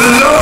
the Lord.